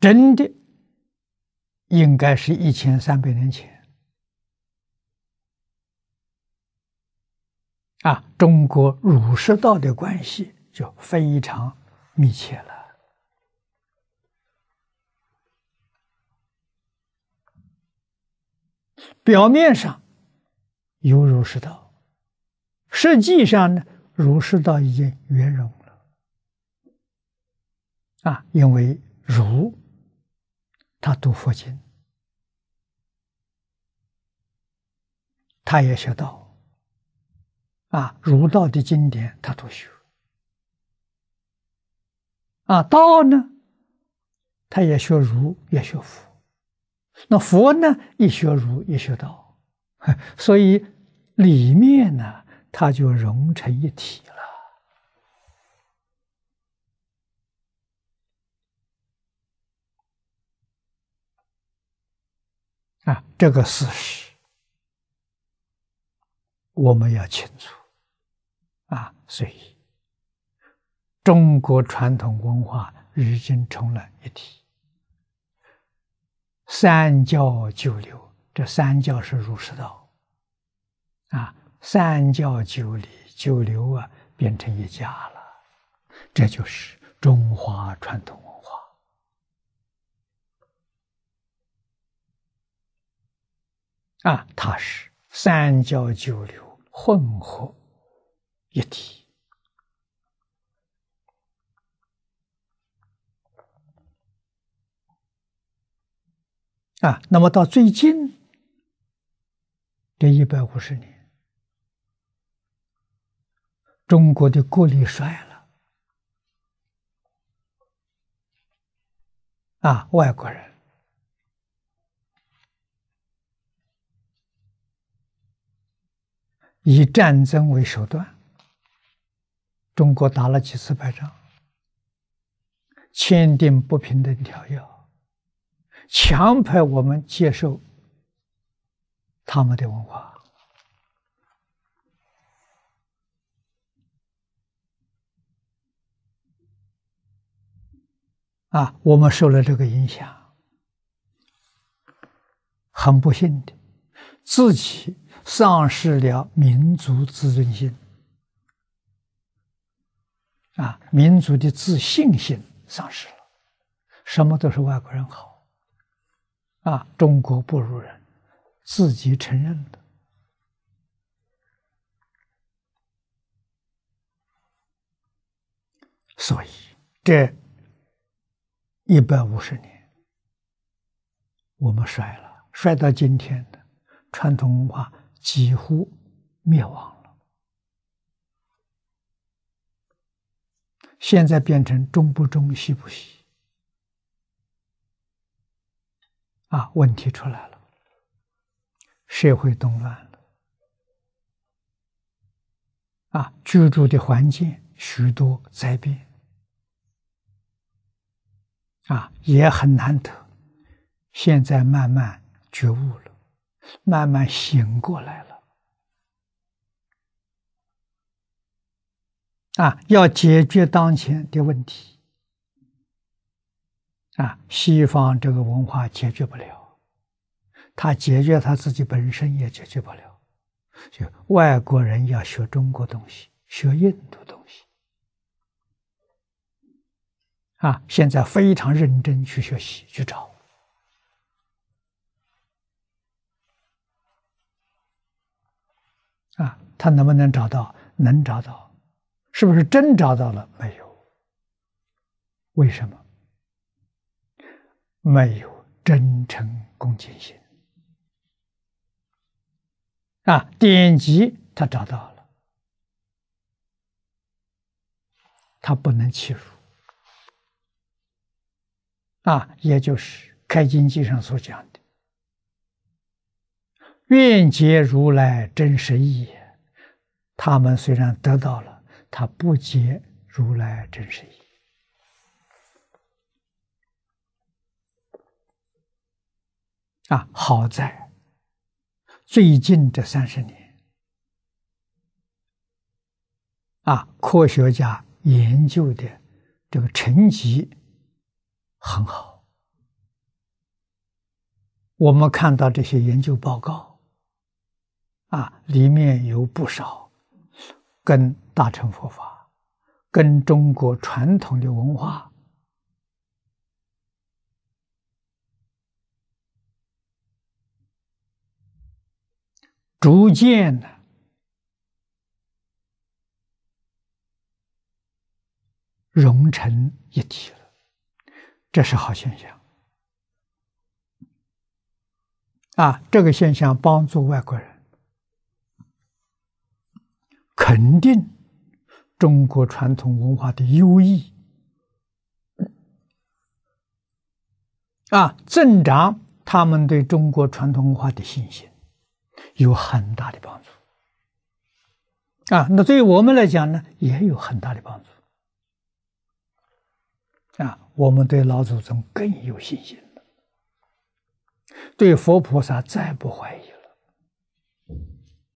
真的应该是一千三百年前啊，中国儒释道的关系就非常密切了。表面上有儒释道，实际上呢，儒释道已经圆融了啊，因为儒他读佛经，他也学道啊，儒道的经典他都学啊，道呢，他也学儒，也学佛。那佛呢？一学儒，一学道，所以里面呢，它就融成一体了。啊，这个事实我们要清楚。啊，所以中国传统文化已经成了一体。三教九流，这三教是儒释道，啊，三教九礼九流啊，变成一家了，这就是中华传统文化，啊，它是三教九流混合一体。啊，那么到最近这一百五十年，中国的国力衰了，啊，外国人以战争为手段，中国打了几次败仗，签订不平等条约。强迫我们接受他们的文化啊，我们受了这个影响，很不幸的，自己丧失了民族自尊心啊，民族的自信心丧失了，什么都是外国人好。啊，中国不如人，自己承认的。所以这一百五十年，我们衰了，衰到今天的传统文化几乎灭亡了。现在变成中不中，西不西。啊，问题出来了，社会动乱了，啊，居住的环境许多灾变，啊，也很难得。现在慢慢觉悟了，慢慢醒过来了，啊，要解决当前的问题。啊，西方这个文化解决不了，他解决他自己本身也解决不了，就外国人要学中国东西，学印度东西，啊，现在非常认真去学习去找，啊，他能不能找到？能找到，是不是真找到了？没有，为什么？没有真诚恭敬心啊！典籍他找到了，他不能欺辱啊！也就是《开经记》上所讲的“愿解如来真实义”，他们虽然得到了，他不解如来真实义。啊，好在最近这三十年，啊，科学家研究的这个成绩很好，我们看到这些研究报告，啊，里面有不少跟大乘佛法、跟中国传统的文化逐渐的融成一体了，这是好现象。啊，这个现象帮助外国人肯定中国传统文化的优异，啊，增长他们对中国传统文化的信心，有很大的帮助。啊，那对于我们来讲呢，也有很大的帮助。啊，我们对老祖宗更有信心。对佛菩萨再不怀疑